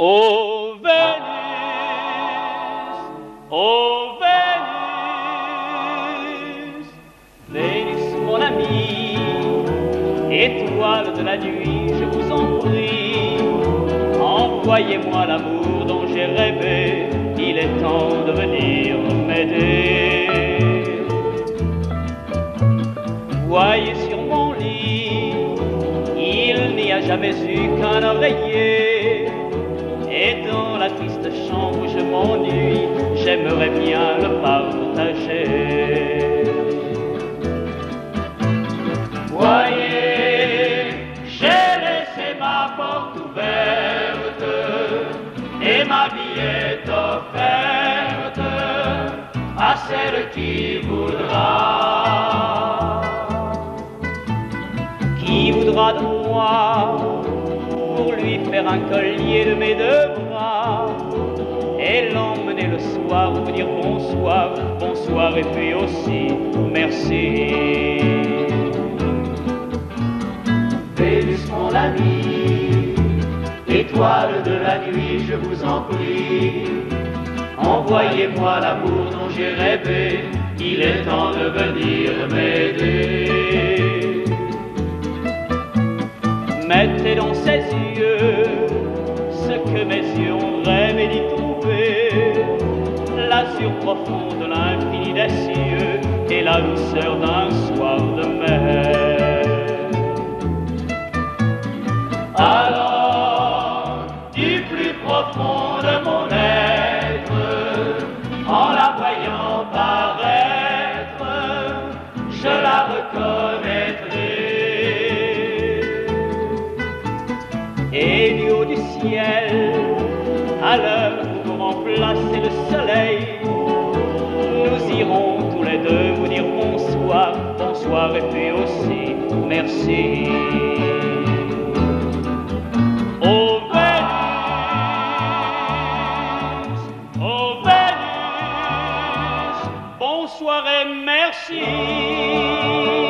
Ô Vénus, ô Vénus, Vénus mon ami, étoile de la nuit, je vous en prie, envoyez-moi l'amour dont j'ai rêvé, il est temps de venir m'aider. Voyez sur mon lit, il n'y a jamais eu qu'un oreiller et dans la triste chambre où je m'ennuie, j'aimerais bien le partager. Voyez, j'ai laissé ma porte ouverte et ma vie est offerte à celle qui voudra. Qui voudra de moi pour lui faire un collier de mes deux bras. Et l'emmener le soir pour dire bonsoir, bonsoir et puis aussi merci. Vénus mon ami, étoile de la nuit, je vous en prie, envoyez-moi l'amour dont j'ai rêvé, il est temps de venir m'aider que mes yeux ont rêvé d'y trouver, l'azur profond de l'infini des cieux et la douceur d'un soir de mer. Alors, du plus profond de mon être, en la voyant paraître, je la reconnaîtrai. et du haut du ciel, à l'heure où vous remplacez le soleil, nous irons tous les deux vous dire bonsoir, bonsoir et puis aussi merci. Ô Vénus, ô Vénus, bonsoir et merci.